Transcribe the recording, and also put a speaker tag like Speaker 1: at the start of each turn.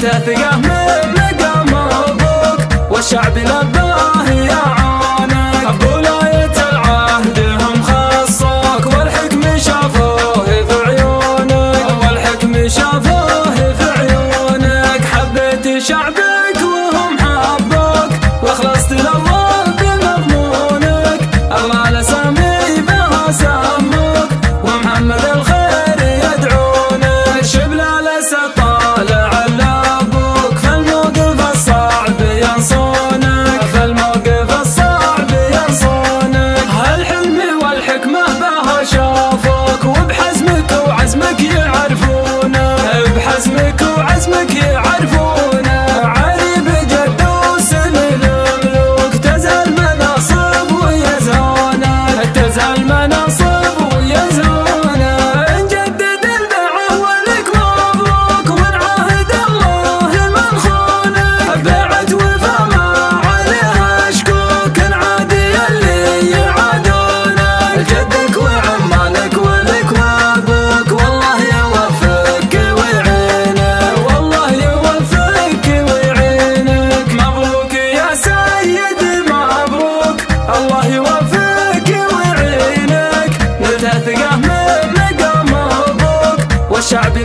Speaker 1: زاد ثقه من مقام أبوك والشعب لباه يا عونك بولاية العهد هم خصوك والحكم شافوه في عيونك. والحكم شافوه في عيونك. حبيت شعبك make a يوافقك ويعينك متى ثقه من مقام أبوك والشعب